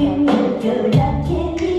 candy, good luck candy.